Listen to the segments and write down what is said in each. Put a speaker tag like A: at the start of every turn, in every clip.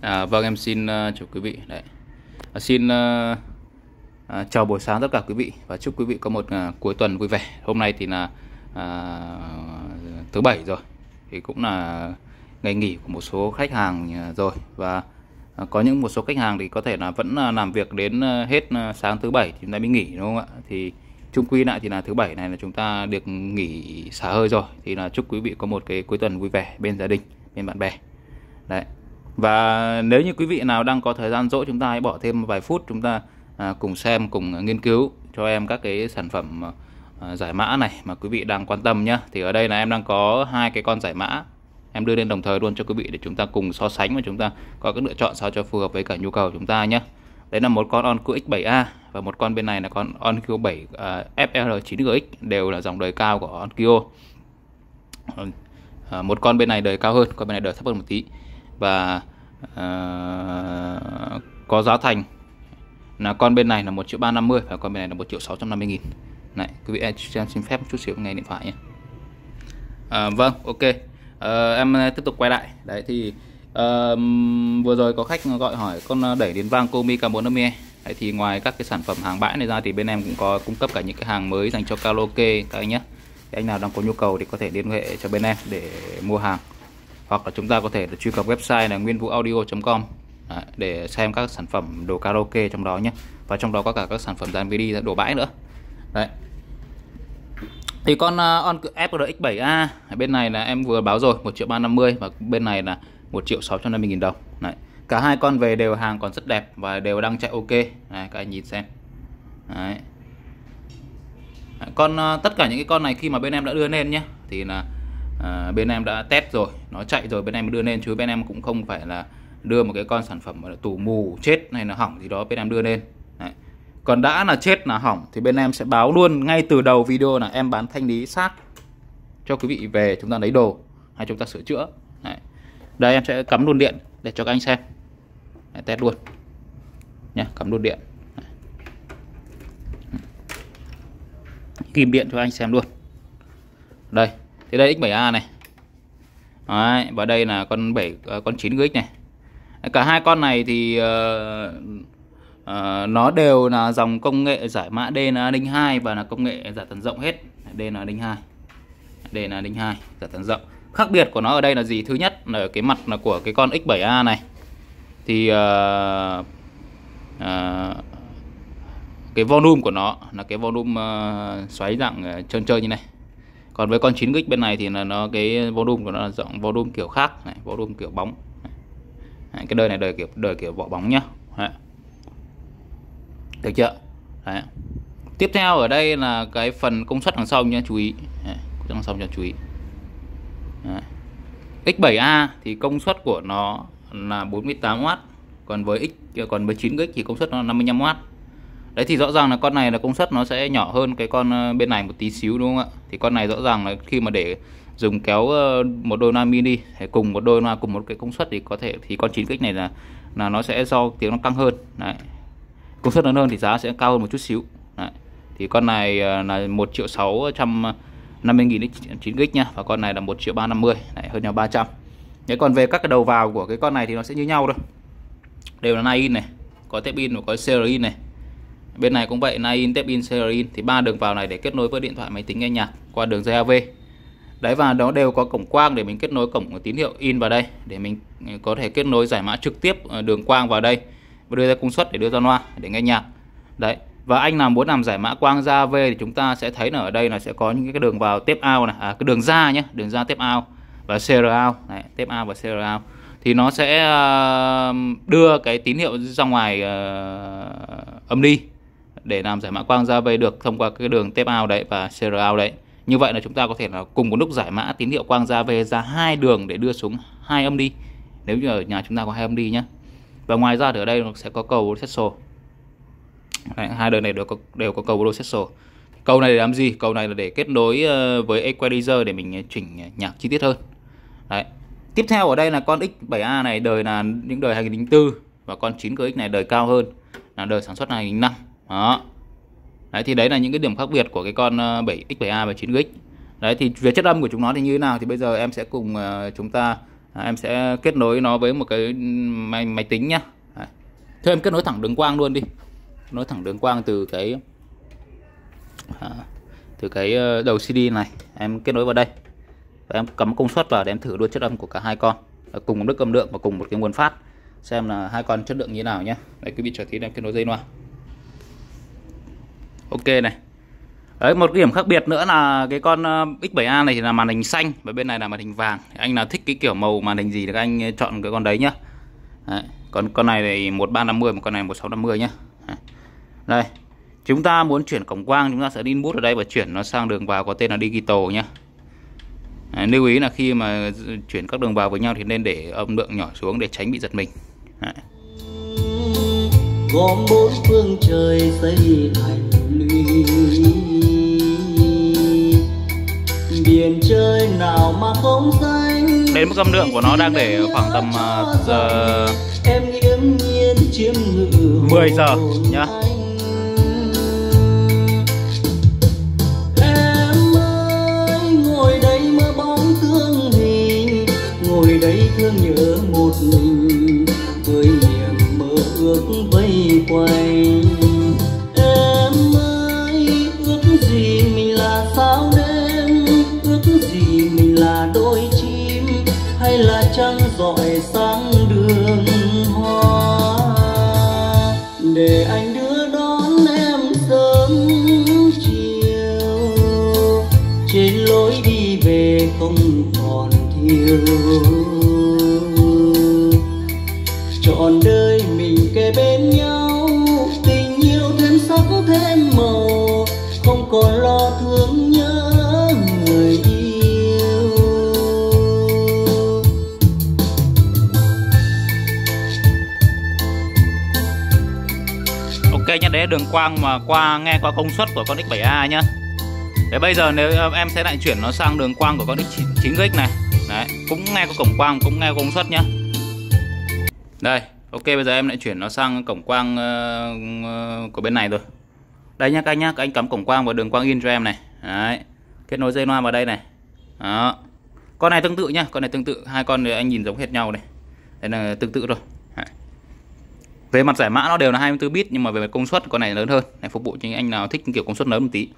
A: À, vâng em xin uh, chào quý vị. Đấy. À, xin uh, uh, chào buổi sáng tất cả quý vị và chúc quý vị có một uh, cuối tuần vui vẻ. Hôm nay thì là uh, thứ bảy rồi, thì cũng là ngày nghỉ của một số khách hàng rồi và uh, có những một số khách hàng thì có thể là vẫn uh, làm việc đến uh, hết uh, sáng thứ bảy thì chúng ta mới nghỉ đúng không ạ? Thì chung quy lại thì là thứ bảy này là chúng ta được nghỉ xả hơi rồi thì là chúc quý vị có một cái cuối tuần vui vẻ bên gia đình bên bạn bè đấy và nếu như quý vị nào đang có thời gian rỗi chúng ta hãy bỏ thêm vài phút chúng ta à, cùng xem cùng nghiên cứu cho em các cái sản phẩm à, à giải mã này mà quý vị đang quan tâm nhé thì ở đây là em đang có hai cái con giải mã. Em đưa lên đồng thời luôn cho quý vị để chúng ta cùng so sánh và chúng ta có cái lựa chọn sao cho phù hợp với cả nhu cầu chúng ta nhé đấy là một con OnQ X7A và một con bên này là con OnQ 7 uh, FR9GX đều là dòng đời cao của Onkyo uh, ờ, một con bên này đời cao hơn con bên này đời thấp hơn một tí và uh, có giá thành là con bên này là 1 triệu 350 và con bên này là 1 triệu 650 nghìn. Này quý vị em xin phép một chút xíu nghe điện thoại nhé. À, vâng ok. À, em tiếp tục quay lại. Đấy thì à, vừa rồi có khách gọi hỏi con đẩy đến vang Komi K450 Đấy thì ngoài các cái sản phẩm hàng bãi này ra thì bên em cũng có cung cấp cả những cái hàng mới dành cho karaoke các anh nhé. Thì anh nào đang có nhu cầu thì có thể liên hệ cho bên em để mua hàng. Hoặc là chúng ta có thể truy cập website là nguyên vũ audio.com à, để xem các sản phẩm đồ karaoke trong đó nhé. Và trong đó có cả các sản phẩm dàn VD đồ bãi nữa. Đấy. Thì con uh, On FRX7A bên này là em vừa báo rồi 1 triệu 350 và bên này là 1 triệu 650 nghìn đồng. Đấy cả hai con về đều hàng còn rất đẹp và đều đang chạy ok đấy, các anh nhìn xem Đấy. con uh, tất cả những cái con này khi mà bên em đã đưa lên nhé thì là à, bên em đã test rồi nó chạy rồi bên em đưa lên chứ bên em cũng không phải là đưa một cái con sản phẩm là tủ mù chết hay là hỏng gì đó bên em đưa lên. Đấy. còn đã là chết là hỏng thì bên em sẽ báo luôn ngay từ đầu video là em bán thanh lý sát cho quý vị về chúng ta lấy đồ hay chúng ta sửa chữa. Đấy. đây em sẽ cắm luôn điện để cho các anh xem. Đấy, test luôn. Nhé cắm luôn điện. Kìm điện cho anh xem luôn. Đây thì đây x7a này. Đấy, và đây là con 7 à, con 9 GX này. Cả hai con này thì uh, uh, nó đều là dòng công nghệ giải mã DNA đinh 2 và là công nghệ giải tần rộng hết. DNA đinh 2 DNA đinh 2 giải tần rộng. Khác biệt của nó ở đây là gì? Thứ nhất là cái mặt là của cái con X7A này. Thì uh, uh, cái volume của nó là cái volume uh, xoáy dạng uh, trơn trơn như này còn với con 9 gig bên này thì là nó cái volume của nó là rộng volume kiểu khác này volume kiểu bóng Đấy, cái đời này đời kiểu đời kiểu vỏ bóng nhá Đấy. được chưa Đấy. tiếp theo ở đây là cái phần công suất đằng sau nhé chú ý Đấy, đằng sau cho chú ý Đấy. X7A thì công suất của nó là 48W còn với x còn với 9 gig thì công suất nó là 55W đấy thì rõ ràng là con này là công suất nó sẽ nhỏ hơn cái con ờ, bên này một tí xíu đúng không ạ? Thì con này rõ ràng là khi mà để dùng kéo ờ, một đôi loa mini hay cùng một đôi loa cùng một cái công suất thì có thể thì con 9 kích này là là nó sẽ do tiếng nó căng hơn. Đấy. Công suất lớn hơn thì giá sẽ cao hơn một chút xíu. Đấy. thì con này ờ, là 1 triệu 650 nghìn 9 kích nha và con này là 1 triệu 350 đấy, hơn nhau 300 Đấy còn về các cái đầu vào của cái con này thì nó sẽ như nhau thôi. Đều là in này có tép in và có serial này bên này cũng vậy in tap in serial thì ba đường vào này để kết nối với điện thoại máy tính nghe nhạc qua đường dây AV đấy và nó đều có cổng quang để mình kết nối cổng tín hiệu in vào đây để mình ừ, có thể kết nối giải mã trực tiếp ờ, đường quang vào đây và đưa ra công suất để đưa ra loa để nghe nhạc. Đấy và anh nào muốn làm giải mã quang ra AV thì chúng ta sẽ thấy là ở đây là sẽ có những cái đường vào tiếp out này à, cái đường ra nhé đường ra tiếp out và CR out. Này, tiếp out và CR out. Thì nó sẽ ờ, đưa cái tín hiệu ra ngoài uh, âm đi để làm giải mã quang ra về được thông qua cái đường tape out đấy và CR out đấy. Như vậy là chúng ta có thể là cùng một lúc giải mã tín hiệu quang ra về ra hai đường để đưa xuống hai âm đi. Nếu như ở nhà chúng ta có hai âm đi nhé và ngoài ra thì ở đây nó sẽ có cầu sessile hai đường này đều có đều có cầu bro cầu này để làm gì? Cầu này là để kết nối ờ, với equalizer để mình chỉnh nhạc chi tiết hơn. Đấy. Tiếp theo ở đây là con X7A này, đời là những đời 2004 và con 9GX này đời cao hơn, là đời sản xuất 2005 đó. Đấy thì đấy là những cái điểm khác biệt của cái con ờ, 7x 7a và 9x đấy thì về chất âm của chúng nó thì như thế nào thì bây giờ em sẽ cùng ờ, chúng ta à, em sẽ kết nối nó với một cái máy, máy tính nhá. Đấy. Thôi em kết nối thẳng đường quang luôn đi. Nối thẳng đường quang từ cái à, từ cái ờ, đầu CD này em kết nối vào đây. Và em cắm công suất vào để em thử luôn chất âm của cả hai con. Cùng một mức âm lượng và cùng một cái nguồn phát. Xem là hai con chất lượng như thế nào nhé đấy quý vị chờ tí em kết nối dây loa ok này Đấy, một cái điểm khác biệt nữa là cái con ờ, X7A này thì là màn hình xanh và bên này là màn hình vàng. Anh nào thích cái kiểu màu màn hình gì thì các anh ờ, chọn cái con đấy nhá. Đấy, còn con này thì 1350 một con này 1650 nhá. Đây. Chúng ta muốn chuyển cổng quang chúng ta sẽ input ở đây và chuyển nó sang đường vào có tên là digital nhá. Đấy, lưu ý là khi mà chuyển các đường vào với nhau thì nên để âm lượng nhỏ xuống để tránh bị giật mình. Đấy.
B: gom bốn phương trời xây thành biển chơi nào mà không danh
A: Đến mức âm lượng của nó đang để khoảng tầm uh, giờ
B: em nghiễm nhiên chiếm ngự
A: 10 giờ nhá.
B: Em ơi, ngồi đây mơ bóng thương hình ngồi đây thương nhớ một mình. Với niềm mơ ước vây quanh hay là trăng rọi sáng đường hoa? Để anh đưa đón em sớm chiều. Trên lối đi về không còn thiếu. Trọn đời mình kề bên nhau, tình yêu thêm sắc thêm màu. Không còn lo thương
A: Ok đường quang mà qua nghe qua công suất của con X7A nhá. Thế bây giờ nếu ờ, em sẽ lại chuyển nó sang đường quang của con X9X này. Đấy, cũng nghe có cổng quang, cũng nghe công suất nhá. Đây, ok bây giờ em lại chuyển nó sang cổng quang uh, của bên này rồi. Đây nhá các anh nhá, các anh cắm cổng quang vào đường quang in cho em này. Đấy. Kết nối dây loa vào đây này. Đó. Con này tương tự nhá, con này tương tự, hai con này anh nhìn giống hệt nhau này. Đây là tương tự rồi. Về mặt giải mã nó đều là 24 bit nhưng mà về mặt công suất con này lớn hơn. Này phục vụ cho những anh nào thích kiểu công suất lớn một tí.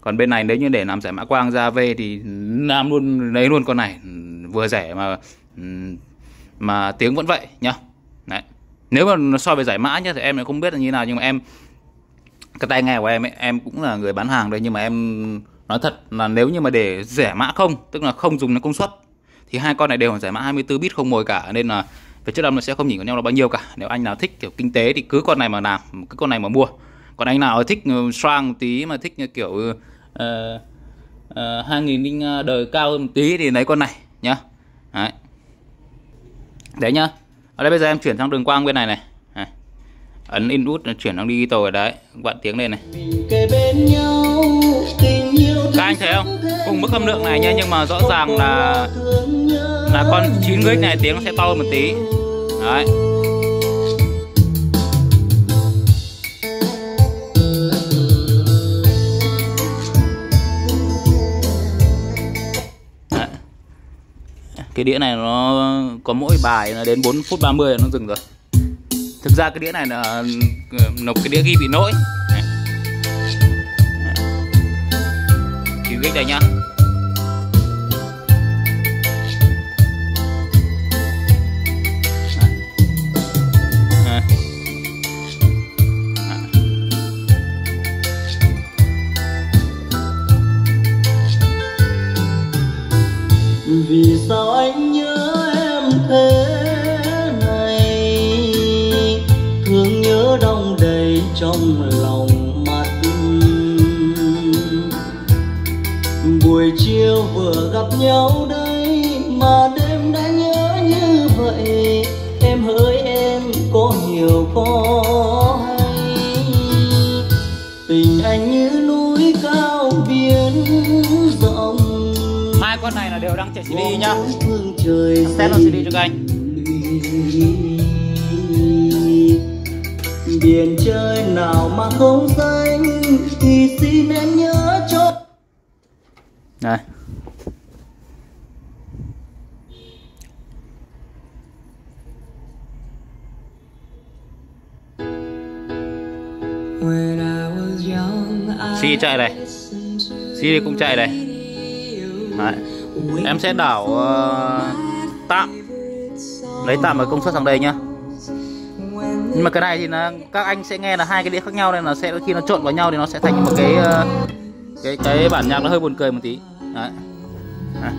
A: Còn bên này nếu như để làm giải mã quang ra về thì làm luôn lấy luôn con này vừa rẻ mà mà tiếng vẫn vậy nhá. Đấy. Nếu mà so về giải mã nhá thì em không biết là như nào nhưng mà em cái tai nghe của em ấy, em cũng là người bán hàng đây nhưng mà em nói thật là nếu như mà để rẻ mã không, tức là không dùng đến công suất thì hai con này đều giải mã 24 bit không mồi cả nên là về chất âm nó sẽ không nhìn của nhau là bao nhiêu cả. Nếu anh nào thích kiểu kinh tế thì cứ con này mà làm, cứ con này mà mua. Còn anh nào thích ừ, strong một tí mà thích kiểu uh, uh, 2000 linh à, đời cao hơn một tí thì lấy con này nhá. Đấy. Đấy nhá. Ở đây bây giờ em chuyển sang đường quang bên này này. Ấn input chuyển sang digital rồi đấy, vặn tiếng lên này. Các anh thấy không? Cùng mức âm lượng này nhá nhưng mà rõ ràng là là con 9 GHz này tiếng nó sẽ to hơn một tí. Đấy. Cái đĩa này nó có mỗi bài là đến 4 phút 30 là nó dừng rồi. Thực ra cái đĩa này là nộp cái đĩa ghi bị lỗi. Đấy. Đấy. Đây nhá.
B: Trong lòng mắt. Buổi chiều vừa gặp nhau đây mà đêm đã nhớ như vậy. Em hỡi em có hiểu có hay? Tình anh như núi cao biển rộng.
A: Hai con này là đều đang chạy CD nhá. Test luôn CD cho các anh
B: biển chơi nào mà không xanh thì xin em nhớ cho
A: này. Si chạy này. Si cũng chạy này. Đấy. Em sẽ đảo uh, tạm. Lấy tạm ở công suất sang đây nhá nhưng mà cái này thì là các anh sẽ nghe là hai cái đĩa khác nhau nên là sẽ khi nó trộn vào nhau thì nó sẽ thành một cái ờ, cái cái bản nhạc nó hơi buồn cười một tí Đấy. Đấy.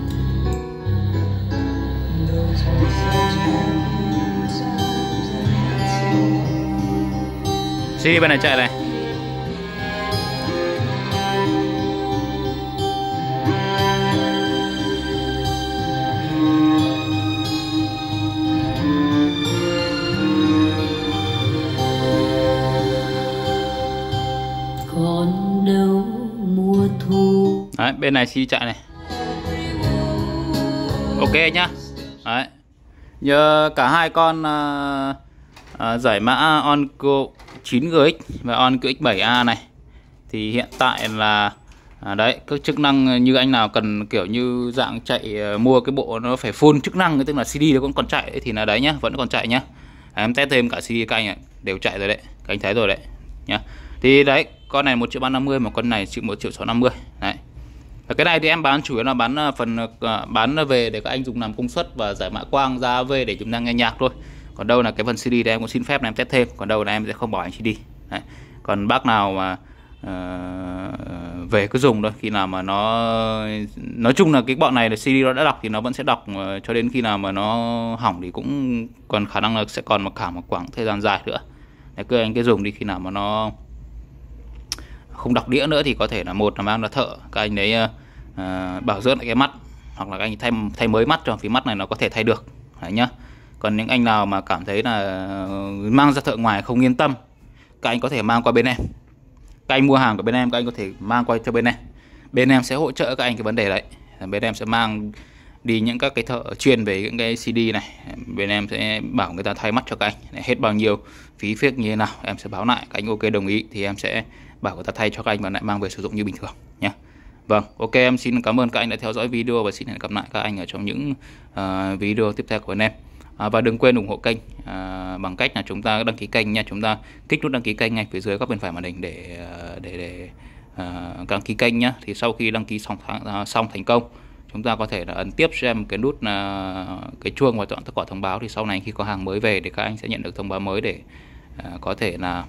A: CD bên này chạy này bên này CD chạy này. Ok nhá. Đấy. Nhờ cả hai con uh, uh, giải mã Onco 9GX và Onco X7A này. Thì hiện tại là à, Đấy, các chức năng như anh nào cần kiểu như dạng chạy uh, mua cái bộ nó phải full chức năng Tức là CD nó cũng còn chạy thì là đấy nhá, vẫn còn chạy nhá. À, Em test thêm cả CD các anh ạ, đều chạy rồi đấy Các anh thấy rồi đấy nhá. Thì đấy, con này một triệu 350 mà con này chịu một triệu 650 Đấy và cái này thì em bán chủ yếu là bán ờ, phần ờ, bán về để các anh dùng làm công suất và giải mã quang ra về để chúng ta nghe nhạc thôi. Còn đâu là cái phần CD thì em cũng xin phép là em test thêm còn đâu là em sẽ không bỏ anh CD Đấy. còn bác nào mà uh, về cứ dùng thôi khi nào mà nó nói chung là cái bọn này là CD nó đã đọc thì nó vẫn sẽ đọc cho đến khi nào mà nó hỏng thì cũng còn khả năng là sẽ còn một cả một khoảng thời gian dài nữa. Đấy, cứ anh cứ dùng đi khi nào mà nó không đọc đĩa nữa thì có thể là một là mang ra thợ. Các anh đấy uh, bảo dưỡng lại cái mắt hoặc là các anh thay thay mới mắt cho vì mắt này nó có thể thay được. Đấy nhá. Còn những anh nào mà cảm thấy là ờ, mang ra thợ ngoài không yên tâm các anh có thể mang qua bên em. Các anh mua hàng của bên em các anh có thể mang qua cho bên em. Bên em sẽ hỗ trợ các anh cái vấn đề đấy. Bên em sẽ mang đi những các cái thợ chuyên về những cái CD này. Bên em sẽ bảo người ta thay mắt cho các anh. Hết bao nhiêu phí phiếc như thế nào em sẽ báo lại. Các anh ok đồng ý thì em sẽ bảo người ta thay cho các anh và lại mang về sử dụng như bình thường nhé Vâng, ok em xin cảm ơn các anh đã theo dõi video và xin hẹn gặp lại các anh ở trong những uh, video tiếp theo của anh em. À, và đừng quên ủng hộ kênh à, bằng cách là chúng ta đăng ký kênh nha, chúng ta kích nút đăng ký kênh ngay phía dưới góc bên phải màn hình để ờ, để để uh, đăng ký kênh nhá. Thì sau khi đăng ký xong uh, xong thành công, chúng ta có thể là ấn tiếp xem cái nút là cái chuông và chọn tất cả thông báo thì sau này khi có hàng mới về thì các anh sẽ nhận được thông báo mới để à, có thể là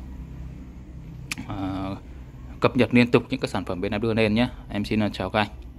A: à, cập nhật liên tục những cái sản phẩm bên em đưa lên nhé. Em xin à, chào các anh.